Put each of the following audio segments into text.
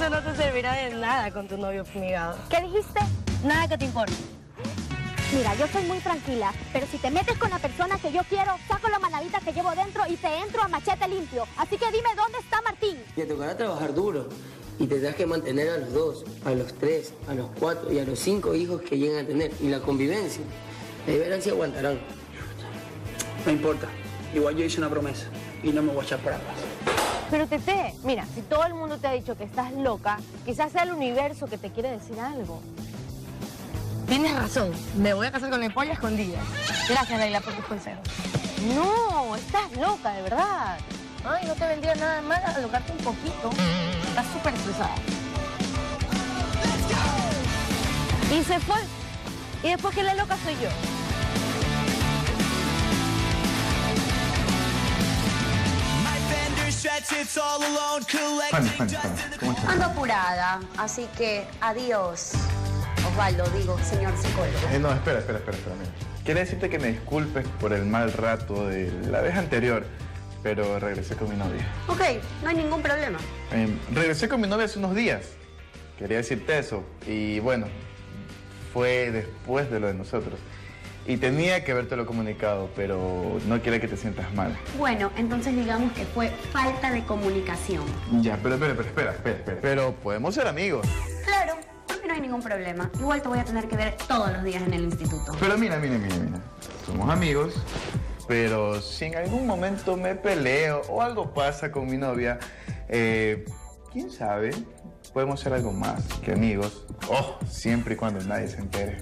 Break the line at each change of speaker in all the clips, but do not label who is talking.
Eso no te servirá de nada con tu novio fumigado.
¿Qué dijiste?
Nada que te importe.
Mira, yo soy muy tranquila, pero si te metes con la persona que yo quiero, saco la manavita que llevo dentro y te entro a machete limpio. Así que dime dónde está Martín.
Te tocará trabajar duro y tendrás que mantener a los dos, a los tres, a los cuatro y a los cinco hijos que lleguen a tener. Y la convivencia. Ahí verán si aguantarán.
No importa. Igual yo hice una promesa y no me voy a echar para atrás.
Pero Tete, mira, si todo el mundo te ha dicho que estás loca, quizás sea el universo que te quiere decir algo. Tienes razón, me voy a casar con la polla escondida. Gracias, Leila, por tus consejos. No, estás loca, de verdad. Ay, no te vendría nada mal alocarte un poquito. Estás súper estresada. Y se fue. Y después que la loca soy yo.
Ando apurada, así que adiós. Osvaldo, digo, señor psicólogo.
Eh, no, espera, espera, espera, espera. mira. Quería decirte que me disculpes por el mal rato de la vez anterior, pero regresé con mi novia.
Ok, no hay ningún problema.
Eh, regresé con mi novia hace unos días. Quería decirte eso. Y bueno, fue después de lo de nosotros. Y tenía que habértelo comunicado, pero no quiero que te sientas mal.
Bueno, entonces digamos que fue falta de comunicación.
Ya, pero espera, espera, espera, espera, espera. Pero podemos ser amigos.
Claro, no hay ningún problema. Igual te voy a tener que ver todos los días en el instituto.
Pero mira, mira, mira, mira. Somos amigos, pero si en algún momento me peleo o algo pasa con mi novia, eh, quién sabe, podemos ser algo más que amigos. Oh, siempre y cuando nadie se entere.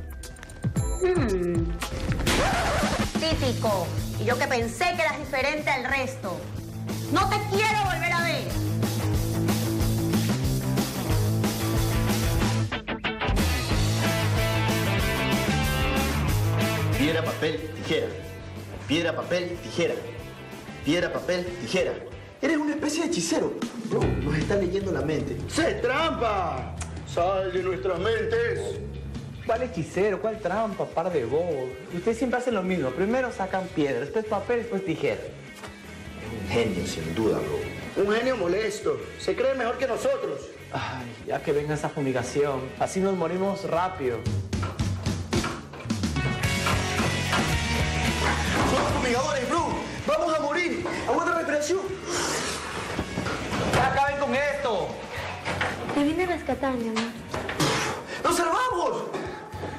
Hmm. Típico. Y yo que pensé que eras diferente al resto. No te quiero volver a ver.
Piedra, papel, tijera. Piedra, papel, tijera. Piedra, papel, tijera. Eres una especie de hechicero. Bro, nos está leyendo la mente. ¡Sé trampa! ¡Sal de nuestras mentes!
¿Cuál hechicero? ¿Cuál trampa? Par de bobos. Ustedes siempre hacen lo mismo. Primero sacan piedra, después papel, después tijera.
Un genio, sin duda, bro. Un genio molesto. Se cree mejor que nosotros.
Ay, ya que venga esa fumigación. Así nos morimos rápido.
Somos fumigadores, bro. Vamos a morir. Aguanta respiración.
¡Ya acaben con esto!
Te vine a rescatar, mi amor.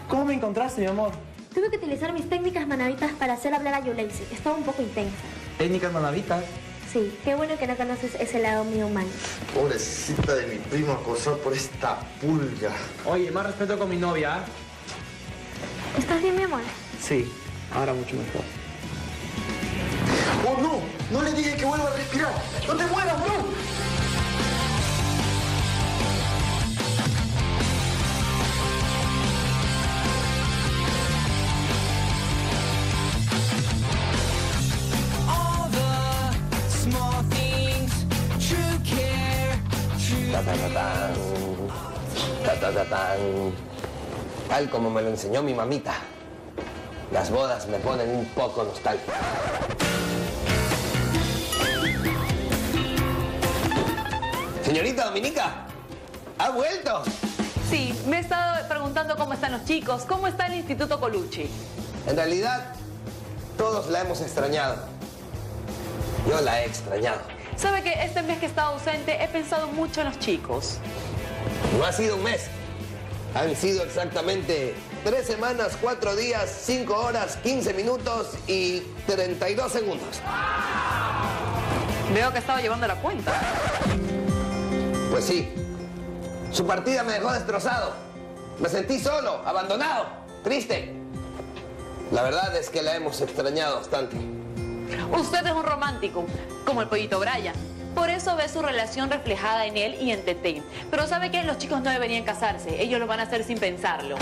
¿Cómo me encontraste, mi amor?
Tuve que utilizar mis técnicas manavitas para hacer hablar a Yulaisi. Estaba un poco intensa.
Técnicas manavitas.
Sí, qué bueno que no conoces ese lado mío humano.
Pobrecita de mi primo acosado por esta pulga.
Oye, más respeto con mi novia. ¿ah?
¿Estás bien, mi amor?
Sí, ahora mucho mejor.
¡Oh, no! No le dije que vuelva a respirar. ¡No te mueras, bro!
Ta, ta, ta, tan. Tal como me lo enseñó mi mamita. Las bodas me ponen un poco nostálgico. Señorita Dominica, ¿ha vuelto?
Sí, me he estado preguntando cómo están los chicos, cómo está el Instituto Colucci.
En realidad, todos la hemos extrañado. Yo la he extrañado.
Sabe que este mes que he estado ausente he pensado mucho en los chicos.
No ha sido un mes. Han sido exactamente tres semanas, cuatro días, cinco horas, 15 minutos y 32 segundos.
Veo que estaba llevando la cuenta.
Pues sí. Su partida me dejó destrozado. Me sentí solo, abandonado, triste. La verdad es que la hemos extrañado bastante.
Usted es un romántico, como el pollito Brian. Por eso ve su relación reflejada en él y en Tete. Pero sabe que los chicos no deberían casarse. Ellos lo van a hacer sin pensarlo.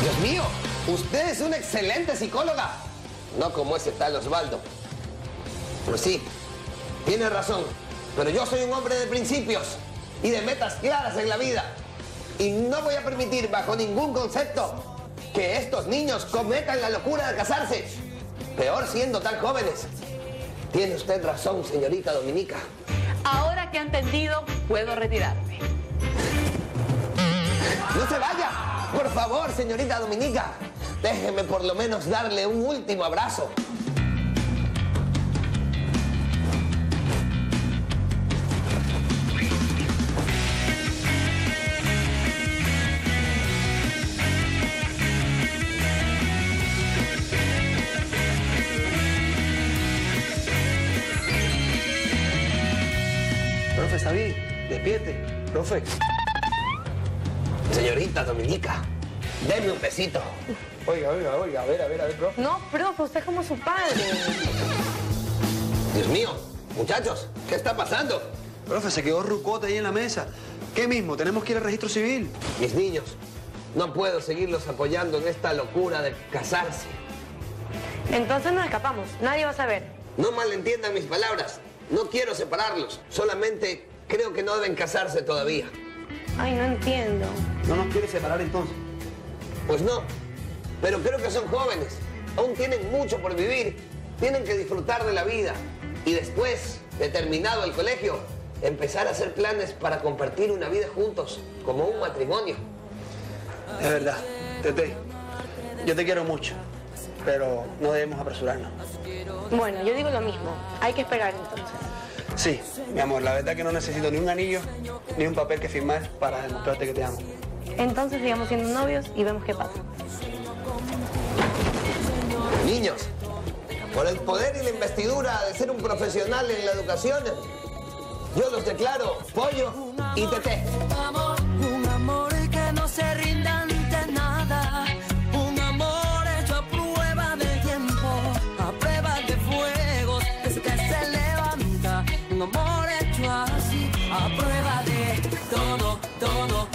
Dios mío, usted es una excelente psicóloga. No como ese tal Osvaldo. Pues sí, tiene razón. Pero yo soy un hombre de principios y de metas claras en la vida. Y no voy a permitir bajo ningún concepto que estos niños cometan la locura de casarse. Peor siendo tan jóvenes. Tiene usted razón, señorita Dominica.
Ahora que ha entendido, puedo retirarme.
¡No se vaya! Por favor, señorita Dominica. Déjeme por lo menos darle un último abrazo.
Sabí, despierte. Profe.
Señorita Dominica, denme un besito.
Oiga, oiga, oiga, a ver, a ver, a ver, profe.
No, profe, usted es como su padre.
Dios mío, muchachos, ¿qué está pasando?
Profe, se quedó Rucote ahí en la mesa. ¿Qué mismo? Tenemos que ir al registro civil.
Mis niños, no puedo seguirlos apoyando en esta locura de casarse.
Entonces nos escapamos. Nadie va a saber.
No malentiendan mis palabras. No quiero separarlos. Solamente creo que no deben casarse todavía.
Ay, no entiendo.
¿No nos quiere separar entonces?
Pues no. Pero creo que son jóvenes. Aún tienen mucho por vivir. Tienen que disfrutar de la vida. Y después de terminado el colegio, empezar a hacer planes para compartir una vida juntos, como un matrimonio.
Es verdad. Tete, yo te quiero mucho, pero no debemos apresurarnos.
Bueno, yo digo lo mismo. Hay que esperar entonces.
Sí, mi amor, la verdad que no necesito ni un anillo ni un papel que firmar para demostrarte que te amo.
Entonces sigamos siendo novios y vemos qué pasa.
Niños, por el poder y la investidura de ser un profesional en la educación, yo los declaro pollo y tete.
Todo, todo.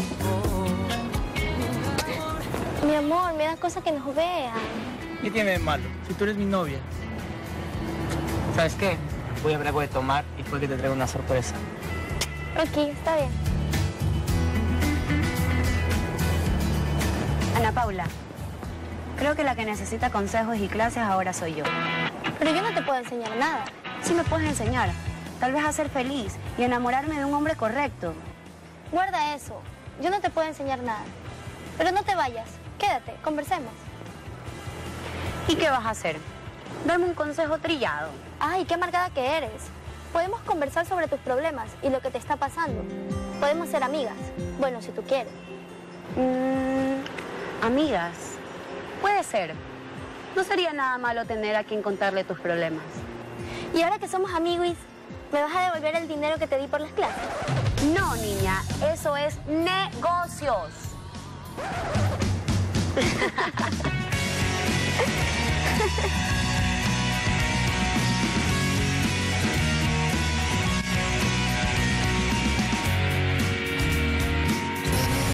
Mi amor, me da cosa que nos vean.
¿Qué tiene de malo? Si tú eres mi novia. ¿Sabes qué? Voy a ver algo de tomar y después que te traigo una sorpresa.
Ok, está bien.
Ana Paula, creo que la que necesita consejos y clases ahora soy yo.
Pero yo no te puedo enseñar nada.
Sí me puedes enseñar, tal vez a ser feliz y enamorarme de un hombre correcto.
Guarda eso. Yo no te puedo enseñar nada. Pero no te vayas. Quédate, conversemos.
¿Y qué vas a hacer? Dame un consejo trillado.
Ay, qué amargada que eres. Podemos conversar sobre tus problemas y lo que te está pasando. Podemos ser amigas. Bueno, si tú quieres.
Mm, amigas. Puede ser. No sería nada malo tener a quien contarle tus problemas.
Y ahora que somos amigos, ¿me vas a devolver el dinero que te di por las clases?
No, niña, eso es negocios.